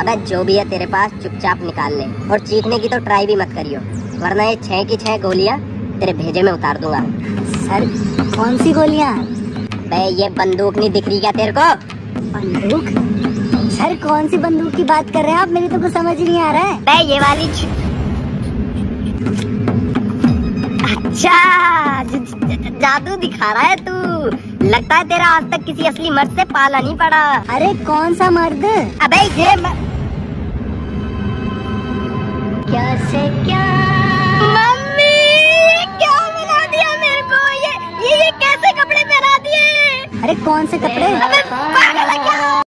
अबे जो भी है तेरे पास चुपचाप निकाल ले। और चीखने की तो ट्राई भी मत करियो। वरना ये छह की छह गोलियाँ तेरे भेजे में उतार दूँगा। सर कौन सी गोलियाँ? बे ये बंदूक नहीं दिख रही क्या तेरे को? बंदूक? सर कौन सी बंदूक की बात कर रहे हैं आप? मेरी तो कुछ समझ ही नहीं आ रहा है। बे ये वाली अच्छा! जादू दिखा रहा है तू। लगता है तेरा आज तक किसी असली मर्द से पाला नहीं पड़ा। अरे कौन सा मर्द? अबे ये म... क्या से क्या? मम्मी क्या बना दिया मेरे को? ये ये ये कैसे कपड़े पहना दिए? अरे कौन से कपड़े? अबे